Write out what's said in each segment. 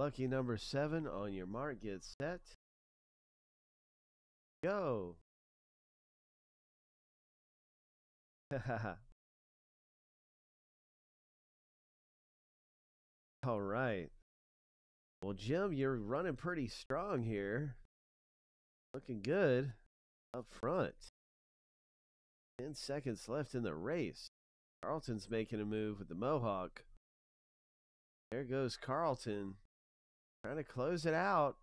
Lucky number seven on your mark. Get set. Go. All right. Well, Jim, you're running pretty strong here. Looking good up front. 10 seconds left in the race. Carlton's making a move with the Mohawk. There goes Carlton. Trying to close it out.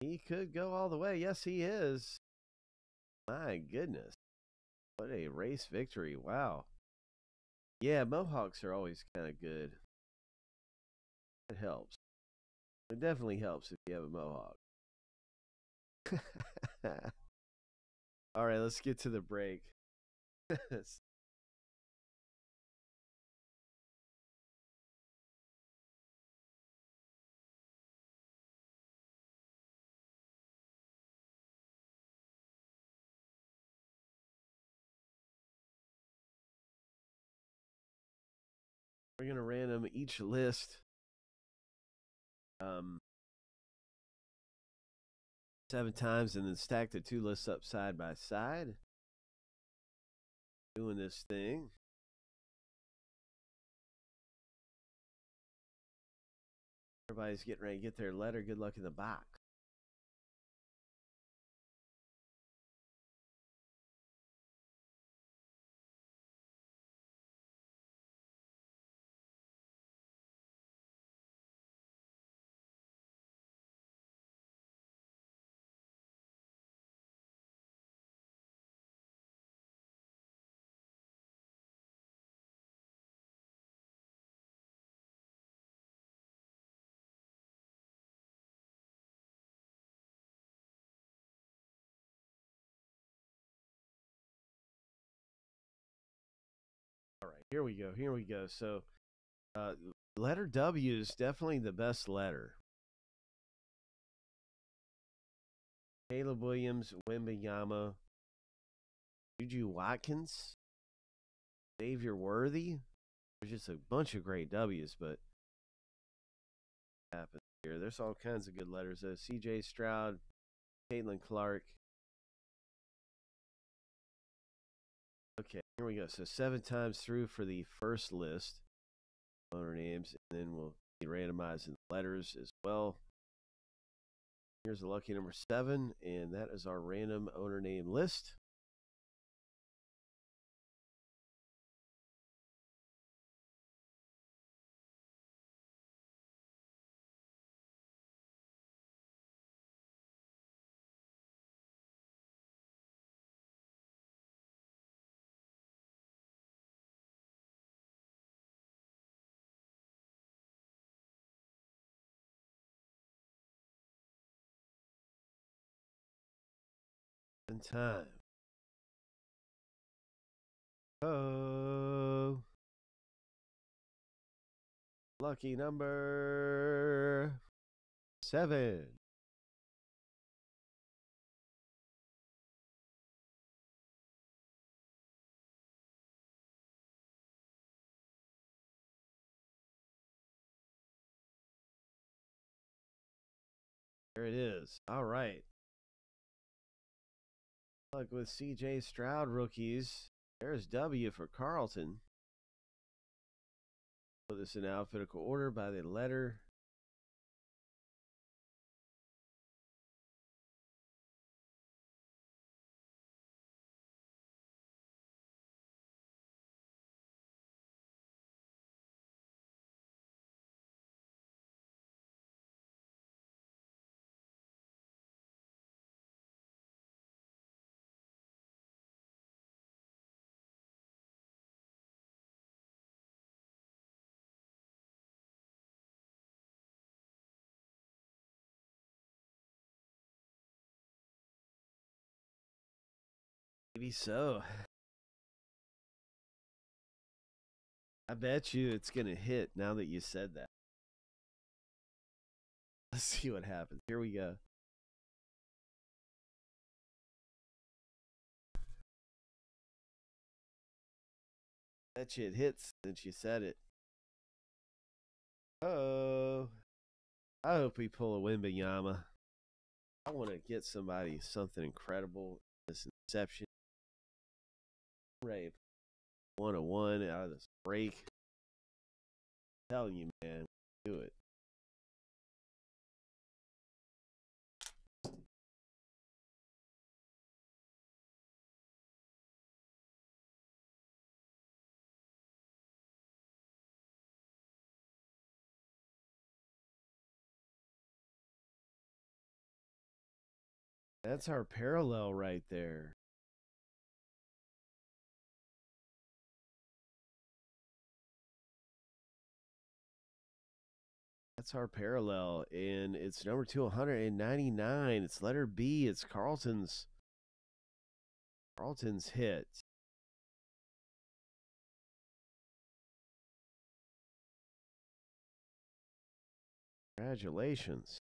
He could go all the way. Yes, he is. My goodness. What a race victory. Wow. Yeah, Mohawks are always kind of good. It helps. It definitely helps if you have a Mohawk. all right, let's get to the break. We're gonna random each list um, seven times and then stack the two lists up side by side. Doing this thing. Everybody's getting ready to get their letter. Good luck in the box. Here we go. Here we go. So, uh, letter W is definitely the best letter. Caleb Williams, Wembanyama, Juju Watkins, Xavier Worthy. There's just a bunch of great W's, but happens here. There's all kinds of good letters. Uh, C.J. Stroud, Caitlin Clark. Okay, here we go. So seven times through for the first list, owner names, and then we'll be randomizing letters as well. Here's the lucky number seven, and that is our random owner name list. In time. Oh. Lucky number seven. There it is. All right. Look with CJ Stroud rookies. There's W for Carlton. Put this in alphabetical order by the letter. Maybe so. I bet you it's going to hit now that you said that. Let's see what happens. Here we go. Bet you it hits since you said it. Oh. I hope we pull a Wembanyama. I want to get somebody something incredible. This inception. Rape. One on one out of this break. I'm telling you, man, do it. That's our parallel right there. That's our parallel, and it's number 299. It's letter B. It's Carlton's Carlton's hit. Congratulations.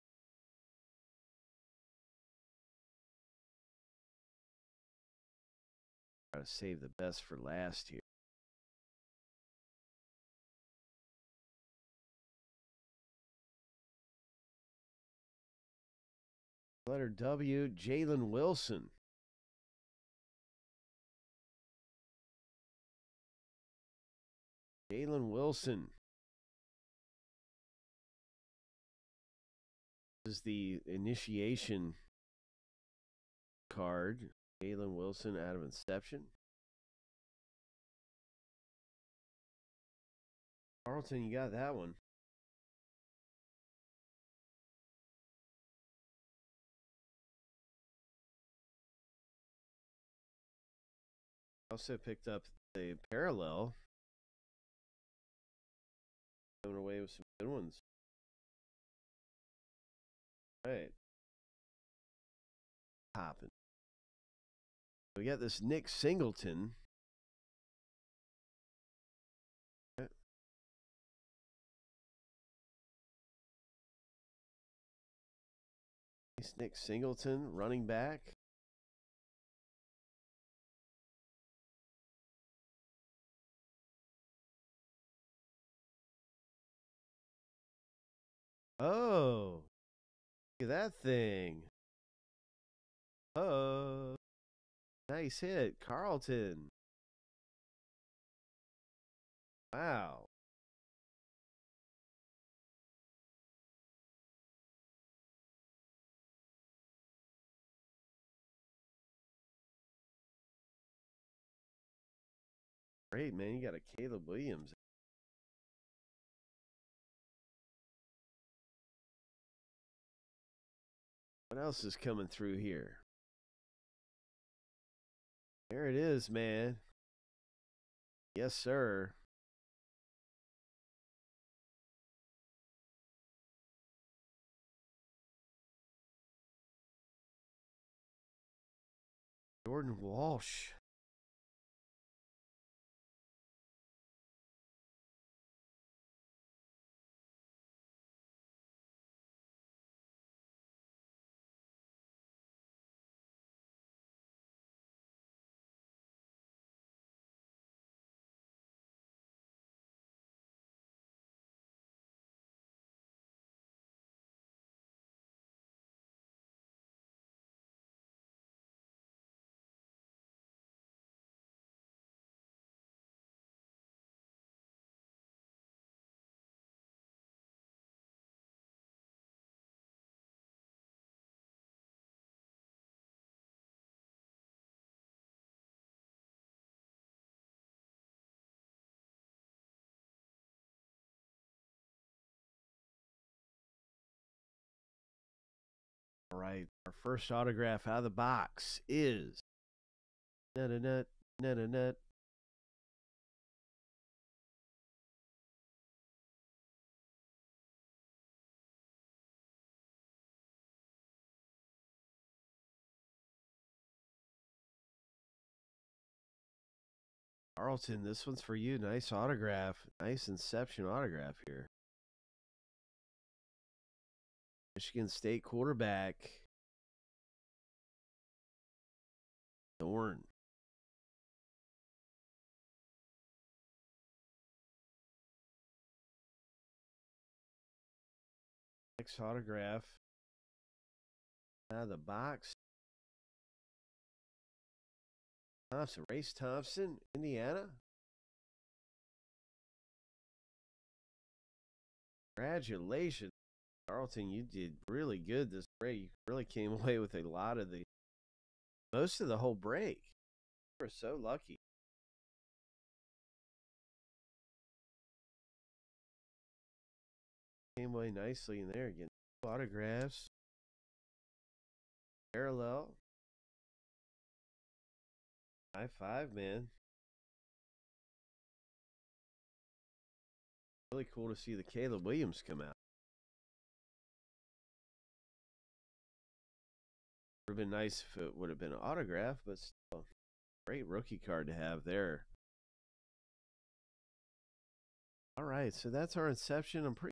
Gotta save the best for last here. Letter W, Jalen Wilson. Jalen Wilson. This is the initiation card. Jalen Wilson out of Inception. Carlton, you got that one. Also picked up the parallel. Going away with some good ones. All right. Popping. We got this Nick Singleton. Nick Singleton, running back. Oh, look at that thing. Oh, nice hit, Carlton. Wow. Great, man. You got a Caleb Williams. What else is coming through here? There it is, man. Yes, sir. Jordan Walsh. Our first autograph out of the box is nut nut. Carlton, this one's for you. Nice autograph. Nice Inception autograph here. Michigan State quarterback. Thorne. Next autograph out of the box. Thompson, Race Thompson, Indiana. Congratulations, Carlton. You did really good this break. You really came away with a lot of the most of the whole break. You were so lucky. Came away nicely in there again. Autographs. Parallel. High five, man. Really cool to see the Caleb Williams come out. Would have been nice if it would have been an autograph, but still, great rookie card to have there. All right, so that's our inception. I'm pretty